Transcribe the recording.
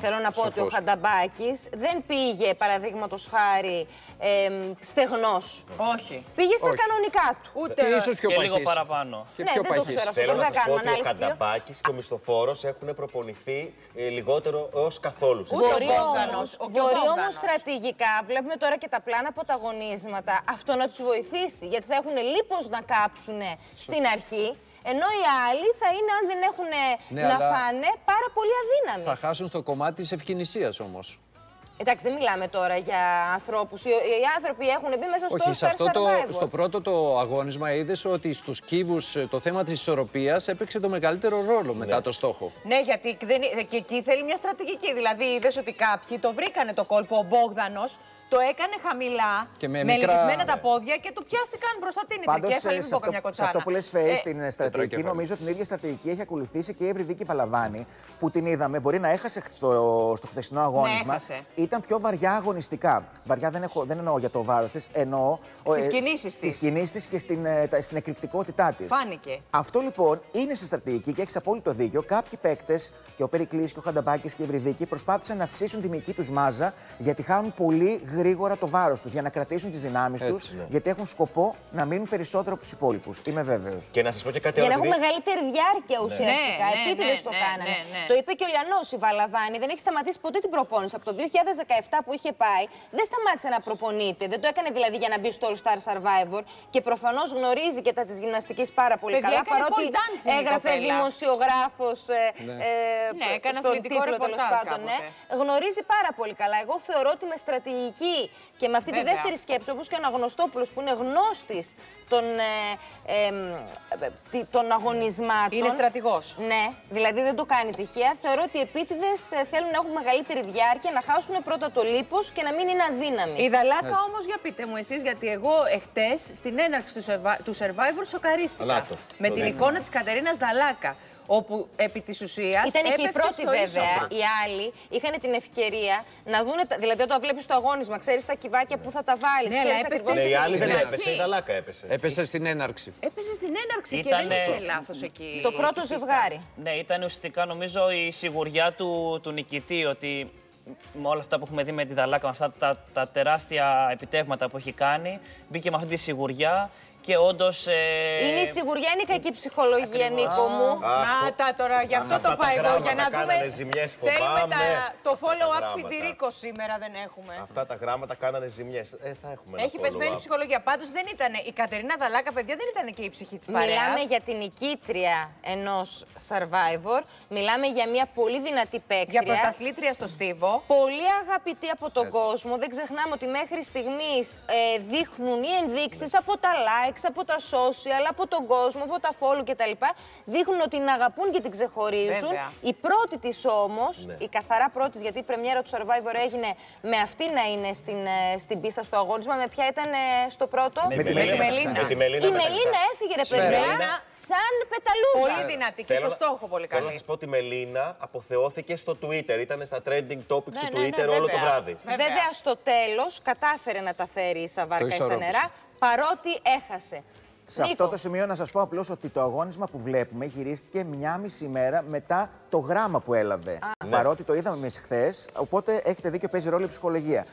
Θέλω να πω ότι ο Χανταμπάκης δεν πήγε, παραδείγματος χάρη, ε, στεγνός. Όχι. Πήγε στα κανονικά του. Ούτε ίσως πιο Και λίγο παχής. παραπάνω. Και Ναι, πιο δεν το παχής. ξέρω αυτό. Θέλω Δεν να θα σας πω κάνουμε ότι ο ανάλυση. Κανταμπάκη και ο Μισθοφόρος έχουν προπονηθεί ε, λιγότερο έω καθόλους. σε Ούτε σχέση ο με- Μπόγδανος. όμως- ο και ο μπορεί όμως Μπόγδανος. στρατηγικά, βλέπουμε τώρα και τα πλάνα από τα αγωνίσματα, αυτό να τους βοηθήσει. Γιατί θα έχουν λίπος να κάψουν στην αρχή, ενώ οι άλλοι θα είναι, αν δεν έχουν Ναι, να αλλά φάνε, πάρα πολύ αδύναμοι. Θα χάσουν στο κομμάτι της ευκαινησία όμως. Εντάξει, δεν μιλάμε τώρα για ανθρώπους. Οι, οι άνθρωποι έχουν μπει μέσα στο Όχι, σε All Star αυτό το, Survivor. στο πρώτο το αγώνισμα είδες ότι στους κύβους το θέμα της ισορροπίας έπαιξε το μεγαλύτερο ρόλο μετά το στόχο. Ναι, γιατί δεν, και εκεί θέλει μια στρατηγική. Δηλαδή, είδες ότι κάποιοι το βρήκανε το κόλπο. Ο Μπόγδανος το έκανε χαμηλά, Και με με μικρά- λυγισμένα τα ναι. πόδια και του πιάστηκαν μπροστά την Πάντως, και σε, έφαγε, μην πω καμιά αυτό, σε κοτσάνα. αυτό που λες, Φέη, Ε, στην στρατηγική, κεφάλι. νομίζω την ίδια στρατηγική έχει ακολουθήσει και η Ευρυδίκη Παλαβάνη, που την είδαμε. Μπορεί να έχασε στο, στο χθεσινό αγώνισμα. έχασε. Ήταν πιο βαριά αγωνιστικά. Βαριά δεν, έχω, δεν εννοώ για το βάρος της, εννοώ. Στις ε, κινήσεις Στις της. κινήσεις της και στην, ε, τα- στην εκρηκτικότητά της. Φάνηκε. Αυτό λοιπόν είναι σε στρατηγική και έχεις απόλυτο δίκιο. Κάποιοι παίκτες, και ο Περικλής και ο Χανταμπάκης και η Ευρυδίκη, προσπάθησαν να αυξήσουν τη μυϊκή τους μάζα γιατί χάνουν πολύ γρήγορα το βάρος τους για να κρατήσουν τις δυνάμεις τους. Έτσι, ναι. Γιατί έχουν σκοπό να μείνουν περισσότερο από τους υπόλοιπους. Είμαι βέβαιος. Και να σας πω και κάτι Για άλλο. να έχουν επειδή- μεγαλύτερη διάρκεια ουσιαστικά. Ναι, ναι, Επίτηδες ναι, το ναι, κάνανε. ναι, ναι. Το είπε και ο Λιανό. Η Βαλαβάνη δεν έχει σταματήσει ποτέ την προπόνηση. Από το 2017 που είχε πάει, δεν σταμάτησε να προπονείται. Δεν το έκανε δηλαδή για να μπει στο All Star Survivor. Και προφανώς γνωρίζει και τα της γυμναστικής πάρα πολύ Παιδιά, καλά. έκανε Παρότι pole dancing η έγραφε κοπέλα. δημοσιογράφος ε, ε, Ναι, έκανε στον αθλητικό τίτλο τέλος ρεπορτάζ πάντων. Ναι. κάποτε. Γνωρίζει πάρα πολύ καλά. Εγώ θεωρώ ότι με στρατηγική και με αυτή τη Βέβαια. δεύτερη σκέψη, όπως και ο Αναγνωστόπουλος που είναι γνώστης των, ε, εμ, ε, τι- των αγωνισμάτων. Είναι στρατηγός. Ναι, δηλαδή δεν το κάνει τυχαία. Θεωρώ ότι οι επίτηδες θέλουν να έχουν μεγαλύτερη διάρκεια, να χάσουν πρώτα το λίπος και να μην είναι αδύναμοι. Η Δαλάκα όμως, για πείτε μου εσείς, γιατί εγώ εχθές στην έναρξη του, Survi- του Survivor σοκαρίστηκα. Αλλά το, με το την δείχνει. εικόνα της Κατερίνας Δαλάκα. Όπου επί της ουσίας. Ήταν και η πρώτη βέβαια. Οι άλλοι είχαν την ευκαιρία να δουν. Δηλαδή, όταν βλέπεις το αγώνισμα, ξέρεις τα κυβάκια που θα τα βάλεις. Ναι, αλλά έπεφτε Ναι, οι άλλοι δεν Στην έπεσε, η αρχή. Δαλάκα έπεσε. Έπεσε στην έναρξη. Έπεσε στην έναρξη και Ήτανε- δεν είχε λάθος εκεί. Το πρώτο ζευγάρι. Ναι, ήταν ουσιαστικά νομίζω η σιγουριά του, του νικητή ότι με όλα αυτά που έχουμε δει με τη Δαλάκα, με αυτά τα, τα τεράστια επιτεύγματα που έχει κάνει, μπήκε με αυτή τη σιγουριά και όντως. Ε, Είναι η σιγουριά, είναι η κακή ψυχολογία, Νίκο μου. Να τα τώρα, γι' αυτό Αυτά το τα πάω εγώ. Για γράμματα να δούμε. κάνανε ζημιές, Θέλουμε φοβάμαι. τα- το Αυτά τα follow-up γράμματα. φιντηρίκο σήμερα δεν έχουμε. Αυτά τα γράμματα κάνανε ζημιές. Ε, θα έχουμε ένα Έχει πεσμένη follow-up. ψυχολογία. Πάντως δεν ήταν. Η Κατερίνα Δαλάκα, παιδιά, δεν ήταν και η ψυχή της παρέας. Μιλάμε για την νικήτρια ενός survivor. Μιλάμε για μια πολύ δυνατή για παίκτρια. πρωταθλήτρια στο Στίβο. Πολύ αγαπητή από τον κόσμο. Δεν ξεχνάμε ότι μέχρι στιγμής δείχνουν οι ενδείξεις από τα likes, από τα social, από τον κόσμο, από τα follow κτλ. Δείχνουν ότι την αγαπούν και την ξεχωρίζουν. Βέβαια. Η πρώτη της όμως, Ναι. η καθαρά πρώτη, γιατί η πρεμιέρα του Survivor έγινε με αυτή να είναι στην, ε, στην πίστα στο αγώνισμα. Με ποια ήταν ε, στο πρώτο; Με τη Μελίνα. Με τη Μελίνα. Η με τα Μελίνα λυσά. έφυγε ρε Σφαίρα. παιδιά, Μελίνα. σαν πεταλούδα. Πολύ δυνατή και Θέλω στο να- στόχο πολύ Θέλω να καλή. σας πω ότι η Μελίνα αποθεώθηκε στο Twitter. Ήταν στα trending topics Ναι, του ναι, ναι, Twitter όλο το βέβαια. βράδυ. Βέβαια. Βέβαια, στο τέλος κατάφερε να τα φέρει η Σαβάρκα η ισορρόπησε. Σανερά, παρότι έχασε. Σε αυτό το σημείο να σας πω απλώς ότι το αγώνισμα που βλέπουμε γυρίστηκε μια μισή μέρα μετά το γράμμα που έλαβε. Παρότι το είδαμε εμείς χθες, οπότε έχετε δίκιο παίζει ρόλο η ψυχολογία.